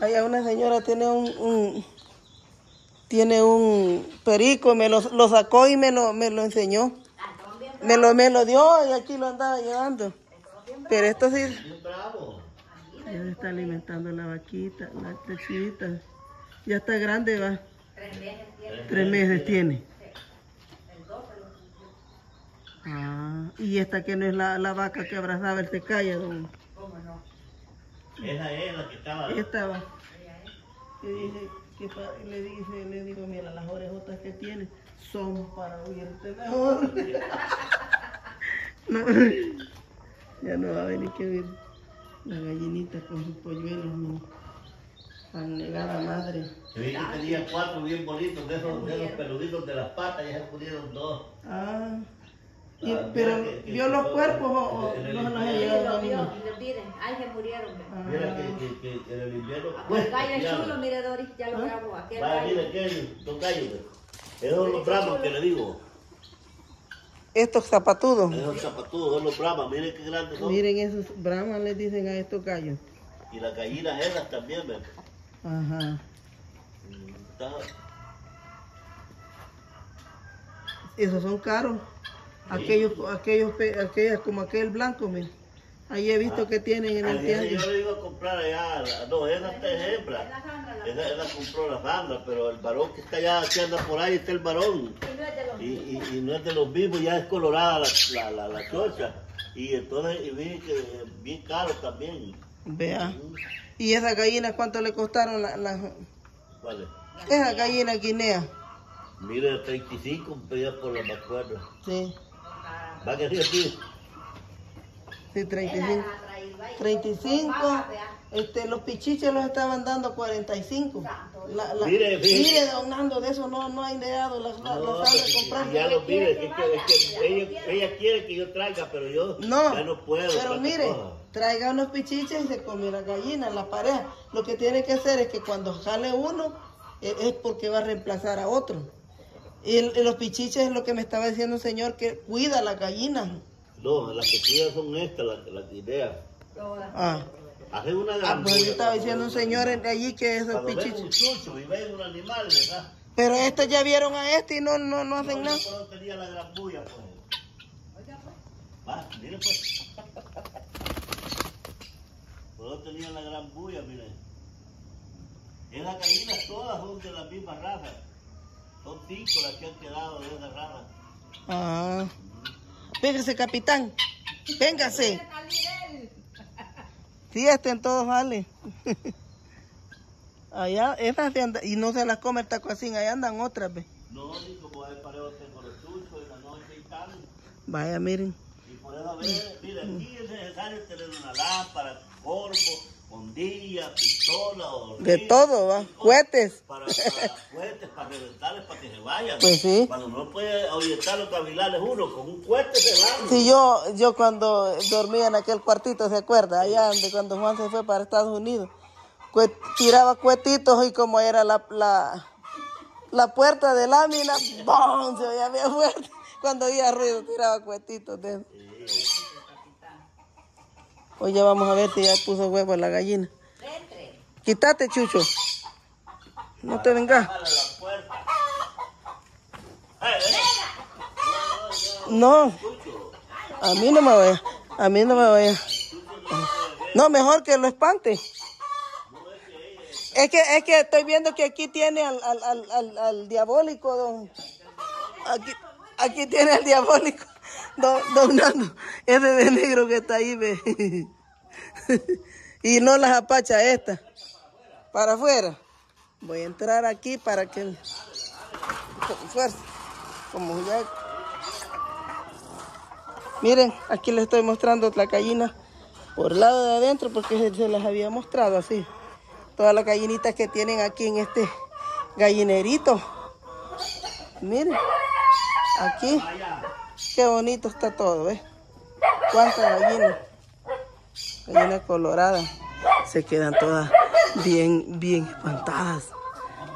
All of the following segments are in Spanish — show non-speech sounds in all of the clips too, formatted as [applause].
Allá una señora tiene un, tiene un perico, me lo, sacó y me lo, me lo enseñó. Me lo, me lo dio y aquí lo andaba llevando. Pero esto sí. Ya está alimentando la vaquita, la lechita. Ya está grande, va. Tres meses tiene. Ah, y esta que no es la, la vaca que abrazaba el tecaya, don. Esa es la que estaba. Esta va. Que dice, que le dice, le digo, mira, las orejotas que tiene son para oírte mejor. [laughs] no, ya no va a venir que ver la gallinita con sus polluelos, no. Tan negada madre. Yo vi que tenía cuatro bien bonitos de esos, de esos peluditos de las patas, ya se pudieron dos. Ah, y- Ah, pero ¿vio los cuerpos o, o en el no los ha invierno. llegado a lo vio, ninguno? y lo miren, ay, se murieron. Ah. Mira que, que, que, que en el invierno El cuesta gallo es criarlo. chulo, mire Doris, ya lo ¿Ah? grabó. Aquel Vaya, gallo. mira gallos. ve. Esos son los brahmas que le digo. Estos zapatudos. Esos zapatudos son los brahmas, miren qué grandes son. Miren esos brahmas les dicen a estos gallos. Y las gallinas esas también, ve. Ajá. Está- Esos son caros. Aquellos, aquellos, aquellas como aquel blanco, mira. Ahí he visto que tienen en el tianguis. yo le iba a comprar allá, la- no, esa está es hembra. Esa, esa compró la Sandra, pero el varón que está allá, que anda por ahí, está el varón. Y no es de los Y, y, no es de los mismos, ya es colorada la, la, la, la chocha. Y entonces y vi que es bien caro también. Vea. ¿Y esas gallinas cuánto le costaron las las Vale. esas gallinas guinea? Mire, 35 pedía por la macuerda. Sí, Va que sí aquí. sí, 35. 35. Este, los pichiches los estaban dando 45. La, la, Mire, mire, mire. don Nando, de eso no, no hay ideado, las, las, No, y- comprar. ya lo mire, es que, es que ella, ella quiere que yo traiga, pero yo No, ya no puedo. pero mire, cosa. traiga unos pichiches y se come la gallina, la pareja. Lo que tiene que hacer es que cuando sale uno, eh, es porque va a reemplazar a otro. Y, el- y los pichiches es lo que me estaba diciendo un señor, que cuida la gallina. No, las que cuidan son estas, las, las ideas. Ah, Hacen una ah gran pues yo estaba diciendo un señor allí que esos pichiches... un chucho y ven un animal, ¿verdad? Pero estos ya vieron a este y no, no, no hacen nada. Yo tenía la gran bulla, pues. Va, mire pues. Yo tenía la gran bulla, mire. Esas gallinas todas son de la misma raza. Son cinco las que han quedado de esa raza. Ah. Véngase, capitán. Véngase. Sí, estén todos vale. Allá, esas se andan- y no se las come el tacuacín, allá andan otras, ve. No, ni como hay parejo tengo los chuchos en la noche y tal. Vaya, miren. Y por eso, ver, mira, aquí es necesario tener una lámpara, polvo, hondilla, pistola De todo, va. Cohetes. Para, para cohetes, para reventarles, para que se vayan. Pues sí. Cuando no puede ahuyentar los gavilanes uno, con un cohete se van. Sí, yo, yo cuando dormía en aquel cuartito, ¿se acuerda? Allá donde cuando Juan se fue para Estados Unidos. Tiraba cuetitos y como era la, la, la puerta de lámina, ¡bom! Se oía bien fuerte. Cuando oía ruido, tiraba cuetitos de eso. Hoy ya vamos a ver si ya puso huevo la gallina. Quítate, Chucho. No te vengas. No, a mí no me vaya. A mí no me vaya. No, mejor que lo espante. Es que, es que estoy viendo que aquí tiene al, al, al, al, al diabólico, don. Aquí, aquí tiene al diabólico, don, don Nando. Ese de negro que está ahí, ve. [laughs] Y no las apacha esta. Para afuera. Voy a entrar aquí para que... Con fuerza. Como ya Miren, aquí les estoy mostrando la gallina por lado de adentro porque se, se las había mostrado así. Todas las gallinitas que tienen aquí en este gallinerito. Miren, aquí, qué bonito está todo, ¿ves? Cuántas gallinas. Gallinas coloradas. Se quedan todas bien, bien espantadas.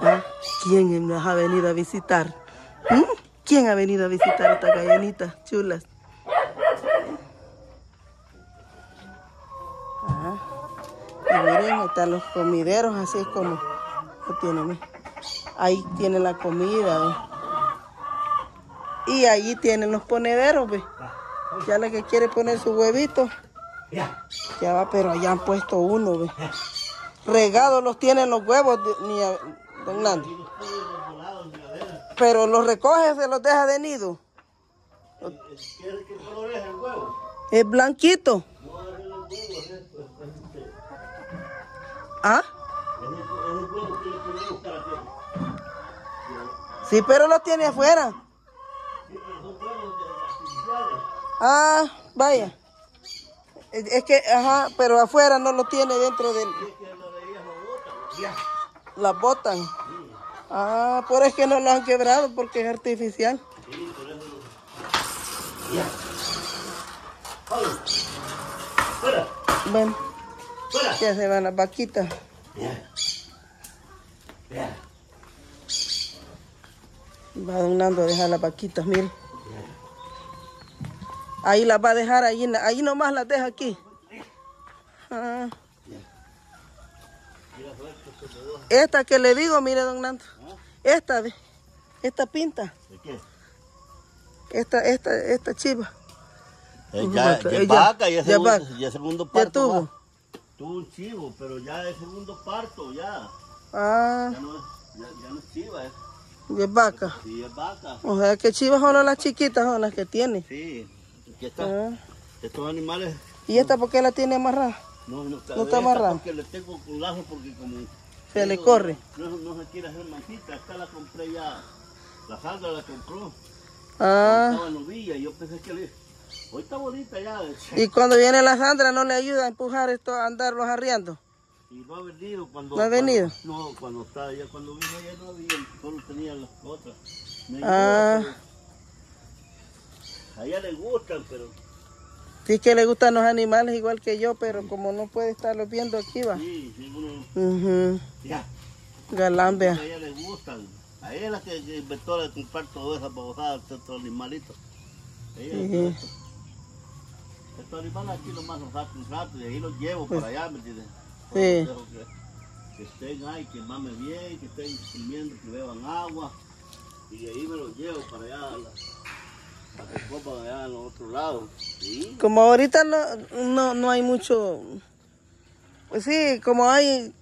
¿Ah? ¿Quién nos ha venido a visitar? ¿Mm? ¿Quién ha venido a visitar estas gallinitas chulas? Y miren, están los comideros, así es como lo tienen. ¿eh? Ahí tienen la comida. ¿ve? Y allí tienen los ponederos, ¿ve? Ya la que quiere poner su huevito, Ya. ya va, pero allá han puesto uno, ¿ve? Regados los tienen los huevos, de- ni a- don Nando. Pero los recoge, se los deja de nido. ¿Qué, color es el huevo? Es blanquito. ¿Ah? Sí, pero lo tiene afuera. Sí, pero son huevos de- artificiales. Ah, vaya. Es que, ajá, pero afuera no lo tiene dentro del... Las botan. Ah, por es que no lo han quebrado porque es artificial. Bueno, ya se van las vaquitas. Va don Nando a dejar las vaquitas, mire. Ahí las va a dejar, ahí, ahí nomás las deja aquí. Ah. Esta que le digo, mire don Nando. Esta. Esta pinta. ¿De qué? Esta, esta, esta chiva. Eh, ya- ya, ya- ya, vaca, ya, ya segundo, vaca. ya segundo Ya parto. tuvo. va. Tuvo un chivo, pero ya es segundo parto, ya. Ah, Ya no es, ya, ya no es chiva, es, y es vaca. sí, es vaca. O sea que chivas son las chiquitas, son las que tiene. Sí, aquí está. Ah. Estos animales ¿Y esta por qué la tiene amarrada? no, no, ¿No está amarrada? Porque le tengo con lazo porque como... Se le corre. No, no se quiere hacer mancita, esta la compré ya. La Sandra la compró. Ah, Estaba novilla, yo pensé que le... Hoy está bonita ya. y cuando viene la Sandra no le ayuda a empujar esto, a andarlos arriando. Y no ha venido cuando... ¿No ha venido? cuando- no, cuando estaba ya, cuando vino ya no había, solo tenía las otras. Me Ah. ayudó, A ella le gustan, pero Sí que le gustan los animales igual que yo, pero como no puede estarlos viendo aquí va. sí, sí, uno... Ujú. Ya. Galán, A vea. ella le gustan. A ella es la que inventó de comprar todas esas babosadas, estos animalitos. Ella Sí. estos, estos animales aquí los saco un rato y ahí los llevo Pues para allá, ¿me entiendes? Sí. Que estén ahí, que mamen bien, que estén comiendo, que beban agua. Y de ahí me los llevo para allá, Como ahorita no, no, no hay mucho, pues sí, como hay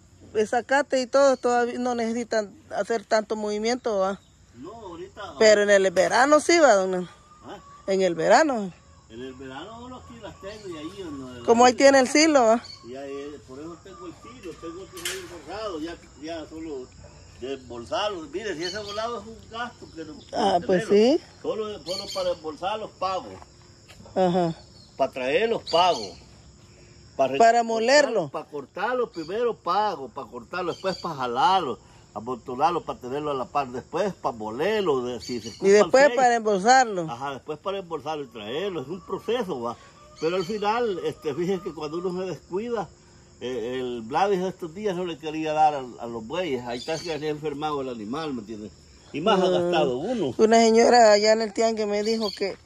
zacate y todo, todavía no necesitan hacer tanto movimiento, ¿va? No, ahorita... Pero en el verano sí va, don ah, En el verano. En el verano uno aquí las tengo y ahí... Como ahí tiene el silo, ¿va? Ya, eh, por eso tengo el tiro, tengo que ir borrado, ya, ya solo desbolsarlos. Mire, si ese volado es un gasto que no Ah, pues sí. Solo, solo para embolsarlos pago, Ajá. para traerlos pago. Para, Para molerlo. Para cortarlos primero pago, para cortarlos, después para jalarlos, amontonarlos para tenerlo a la par, después para molerlos. de- si se Y después seis, para embolsarlo. Ajá, después para embolsarlo y traerlo, es un proceso, va. Pero al final, este, fíjense que cuando uno se descuida, eh, el Blavis de estos días no le quería dar a, a los bueyes, ahí está que se ha enfermado el animal, ¿me entiendes? Y más ha gastado uno. Una señora allá en el tiangue me dijo que,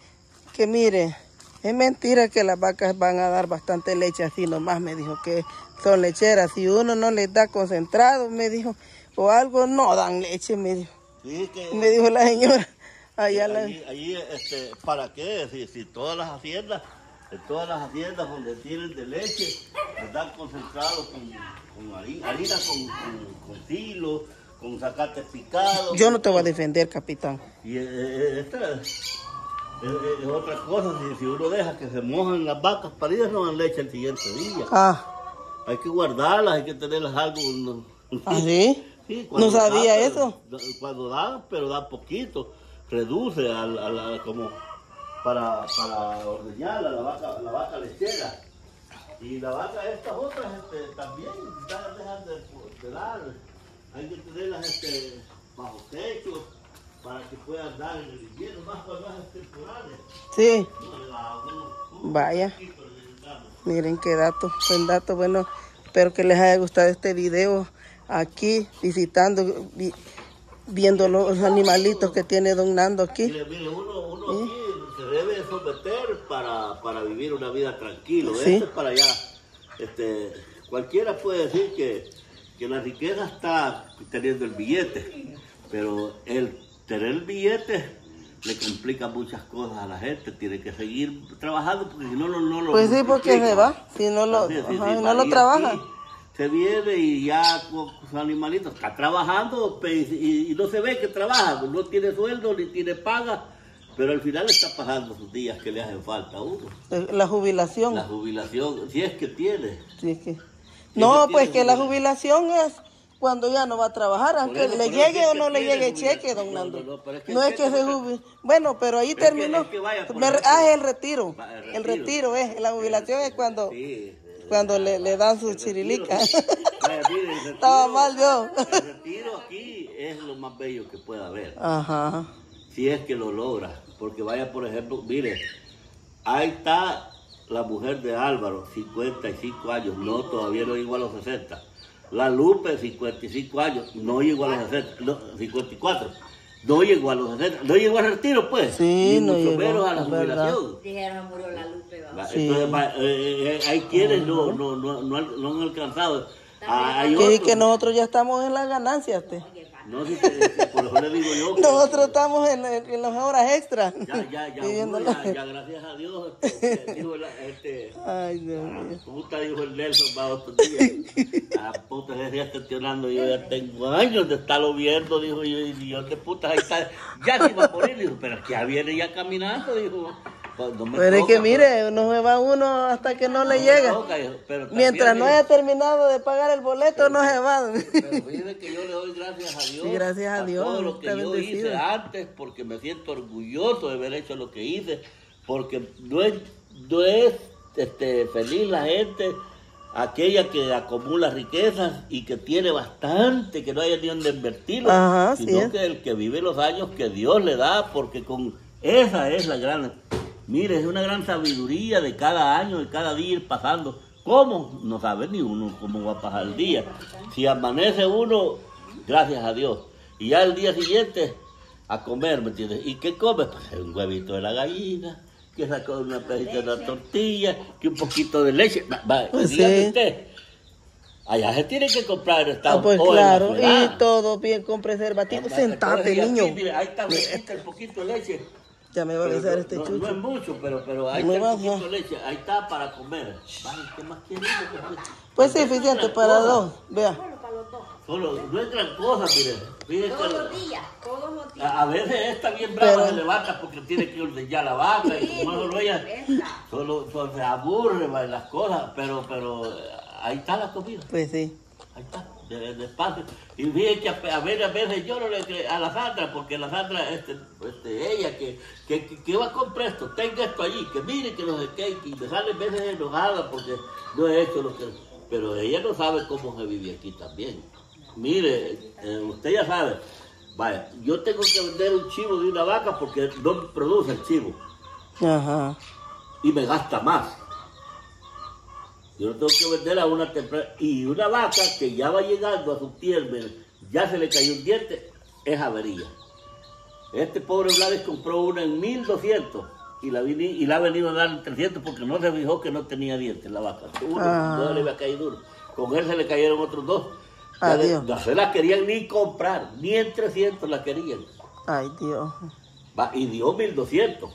que mire, es mentira que las vacas van a dar bastante leche así nomás, me dijo que son lecheras. Si uno no les da concentrado, me dijo, o algo, no dan leche, me dijo. Sí, que Me dijo la señora. Allá la... allí, este, ¿para qué? Si, si todas las haciendas, en todas las haciendas donde tienen de leche, les dan concentrados con, con harina, harina con, con, con filo, con zacate picado. Yo no te voy a defender, capitán. Y eh, eh, esta es, es- es otra cosa, si, si uno deja que se mojan las vacas paridas no dan leche el siguiente día. Ah, Hay que guardarlas, hay que tenerlas algo. no- ¿ah, sí? [laughs] Sí, No sabía da, eso. Cuando da, pero da poquito, reduce al, al- al- como para, para ordeñar a la vaca, la vaca lechera. Y la vaca, estas otras este, también ya dejan de, de dar. Hay que tenerlas este, bajo techo para que puedan dar en el invierno, más cuando es temporales. Sí, No, la- vaya. Miren qué dato, buen dato. Bueno, espero que les haya gustado este video aquí, visitando, vi- viendo los animalitos que tiene don Nando aquí. Mire, mire, uno, uno someter para, para vivir una vida tranquila. Sí. Este es para allá, este, cualquiera puede decir que, que la riqueza está teniendo el billete, pero el tener el billete le complica muchas cosas a la gente, tiene que seguir trabajando porque si no, no, no lo Pues sí, porque se va, si no lo, ajá, no lo trabaja. aquí Se viene y ya con sus animalitos está trabajando y, y no se ve que trabaja, no tiene sueldo ni tiene paga, pero al final está pasando sus días que le hacen falta a uno. Eh, La jubilación. La jubilación, si es que tiene. Es que- No, que pues que la jubilación. es cuando ya no va a trabajar, aunque eso, le llegue o no le llegue jubilación. cheque, don Nando. no, es que No el es que cheque se jubile. Bueno, pero ahí terminó. ah, es el retiro. el El retiro. retiro es. La jubilación es cuando, Sí. cuando le, le dan su El retiro, chirilica. sí. [laughs] Vaya, mire, el retiro- Estaba mal yo. El retiro aquí es lo más bello que pueda haber. Ajá. si es que lo logra. Porque vaya, por ejemplo, mire, ahí está la mujer de Álvaro, 55 años, no, todavía no llegó a los 60. La Lupe, 55 años, no llegó a los 60, no, 54. No llegó a los 60, no llegó al retiro, pues. Sí, ni no mucho llegó, menos a la jubilación. Dijeron murió la Lupe, Sí. Entonces, va, eh, eh, hay quienes no, no, no, no, han, no han alcanzado. Ah, hay que nosotros ya estamos en las ganancias, te. No, si te- por eso le digo yo. Nosotros estamos en, en las horas extras. Ya, ya, ya, [laughs] uno, la- ya, ya, gracias a Dios, este, [laughs] dijo la- este, Ay, Dios mío. puta, dijo el Nelson va otro día. [laughs] Ah, puta, ese día gestionando, yo ya tengo años de estarlo viendo, dijo yo, y yo de puta, ahí está, ya se iba a morir, dijo, pero que ya viene ya caminando, dijo. No me Pero es que mire, no se va uno hasta que no le no llega. toca, pero Mientras no haya terminado de pagar el boleto, no se va. Pero fíjese que yo le doy gracias a Dios. Sí, gracias a Dios, todo lo que yo bendecido. hice antes, porque me siento orgulloso de haber hecho lo que hice, porque no es, no es este, feliz la gente, aquella que acumula riquezas y que tiene bastante, que no haya ni donde invertirlo, Ajá, sino que el que vive los años que Dios le da, porque con esa es la gran, mire, es una gran sabiduría de cada año, de cada día ir pasando. ¿Cómo? No sabe ni uno cómo va a pasar el día. Si amanece uno, gracias a Dios. Y ya el día siguiente, a comer, ¿me entiendes? ¿Y qué come? Pues un huevito de la gallina, que sacó una pedacito de la tortilla, que un poquito de leche. Va, va, Pues dígame sí. usted, allá se tiene que comprar en Estados Ah, pues claro, y todo bien con preservativo. Sentate, y aquí, niño. mire, ahí está, el poquito de leche. Ya me va a Pero no, este no- no chucho. es mucho, pero, pero está ya. de leche. Ahí está para comer. ¿qué más quiere uno? Pues sí, suficiente para dos. Vea. Solo para los dos. Solo, no es gran cosa, mire. Todos que- los días, todos los días. a, veces esta bien brava Pero- se levanta porque tiene que ordeñar la vaca y como no solo ella, solo, solo se aburre las cosas, pero, pero eh, ahí está la comida. Pues sí. Ahí está, despacio. Y fíjate que a, ver, a veces yo no le creo a la Sandra, porque la Sandra, este, este, ella que, que, que, que va a comprar esto, tenga esto allí, que mire que no sé qué, y me sale a veces enojada porque no he hecho lo que... Pero ella no sabe cómo se vive aquí también. Mire, eh, usted ya sabe, vaya, yo tengo que vender un chivo de una vaca porque no produce el chivo Ajá. y me gasta más. Yo no tengo que vender a una temprana. Y una vaca que ya va llegando a su tierno, ya se le cayó un diente, es avería. Este pobre Vlades compró una en 1200 y la, y la ha venido a dar en 300 porque no se fijó que no tenía dientes la vaca. Uno, Ah. no le había caído uno. Con él se le cayeron otros dos. Adiós. no se la querían ni comprar, ni en 300 la querían. Ay, Dios. Va, y dio 1200.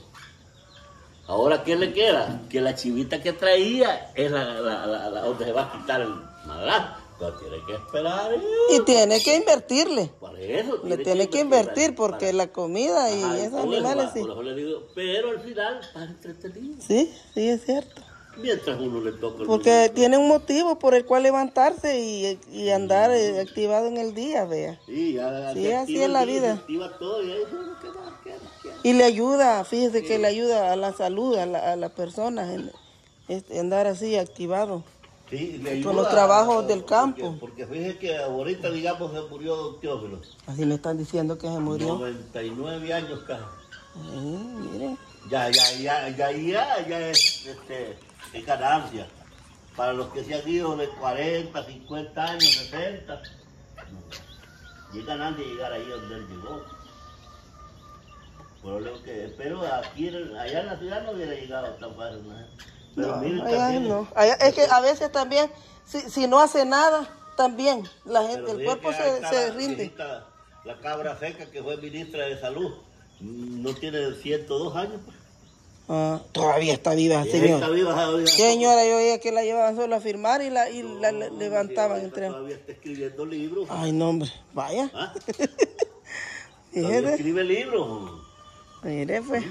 Ahora, ¿qué le queda? Que la chivita que traía es la, la, la- la- donde se va a quitar el madrazo. Pero tiene que esperar. ¿eh? Y tiene que invertirle. Por eso. Le tiene que invertir porque la comida y Ajá, esos animales sí. por eso le digo, pero al final está entretenido. Sí, sí, es cierto. Mientras uno le toca el Porque tiene un motivo por el cual levantarse y, y andar activado en el día, vea. Sí, ya, Sí, así es la vida. activa todo y ahí, ¿qué más? ¿Qué más? Y le ayuda, fíjese que le ayuda a la salud, a la, a la persona, en, este, andar así activado. Sí, le Con los trabajos del campo. Porque, fíjese que ahorita, digamos, se murió don Teófilo. Así me están diciendo que se murió. 99 años casi. Mire. Ya, ya, ya, ya, ya, ya es, este, es ganancia. Para los que se han ido de 40, 50 años, 60, y es ganancia llegar ahí donde él llegó. Por lo que, pero aquí, allá en la ciudad no hubiera llegado tan fácil. ¿no? Pero No, miren allá también, no. Allá- es que a veces también, si, si no hace nada, también la pero gente, el cuerpo se, se la rinde. La cabra seca que fue ministra de salud. No tiene 102 años. pues. Ah, todavía está viva, señor. Está viva, todavía. Señora, yo veía que la llevaban solo a firmar y la, y la levantaban esa entre. Todavía está escribiendo libros. Ay, no, hombre. Vaya. ¿Ah? [laughs] Escribe libros. Mire, pues.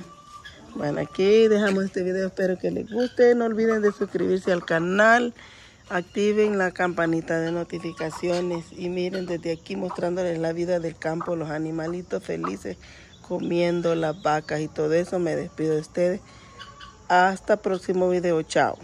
Bueno, aquí dejamos este video. Espero que les guste. No olviden de suscribirse al canal. Activen la campanita de notificaciones. Y miren, desde aquí mostrándoles la vida del campo, los animalitos felices comiendo las vacas y todo eso. Me despido de ustedes. Hasta próximo video. Chao.